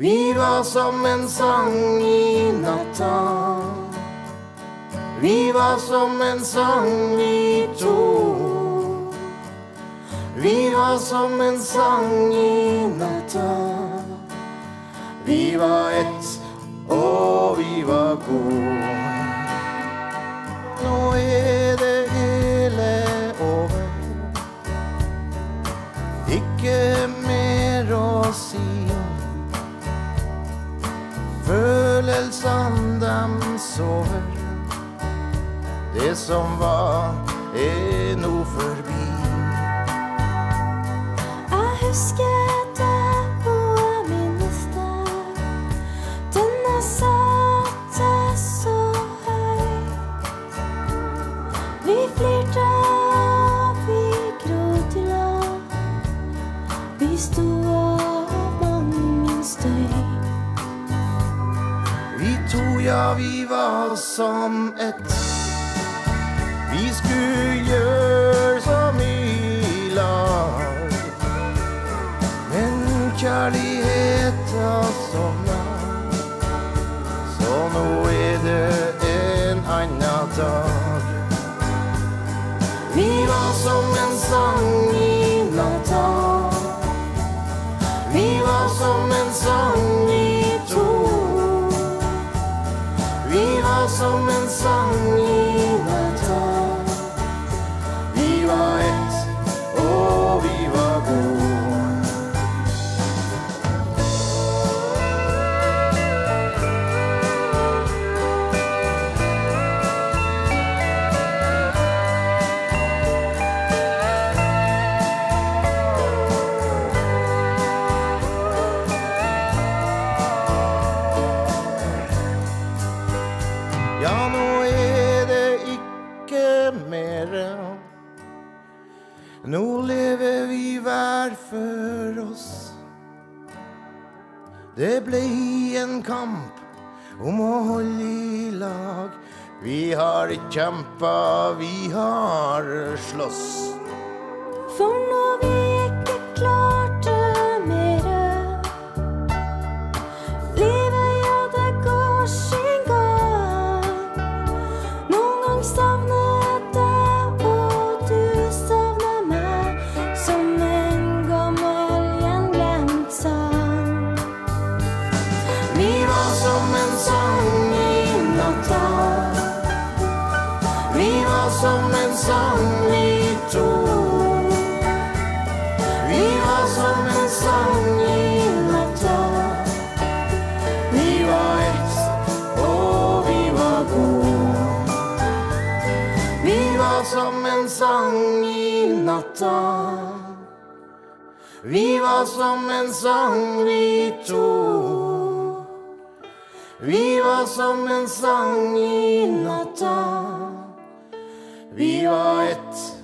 Vi var som en sang i natta. Vi var som en sang vi to. Vi var som en sang i natta. Vi var ett, og vi var gode. Følelsene dem sover. Det som var, er nå forbi. Jeg husker deg på min deg. Denne satte så høyt. Vi flirte, vi gråt i lag. Vi sto av ja, vi var som ett. Vi skulle gjøre så mye lag. Men kjærligheta sovna. Så nå er det en annen dag. Vi var som en sang som en sang i Nå lever vi hver for oss. Det ble en kamp om å holde i lag. Vi har kjempa, vi har slåss. For når vi Vi var som en sang vi to. Vi var som en sang i natta. Vi var ett,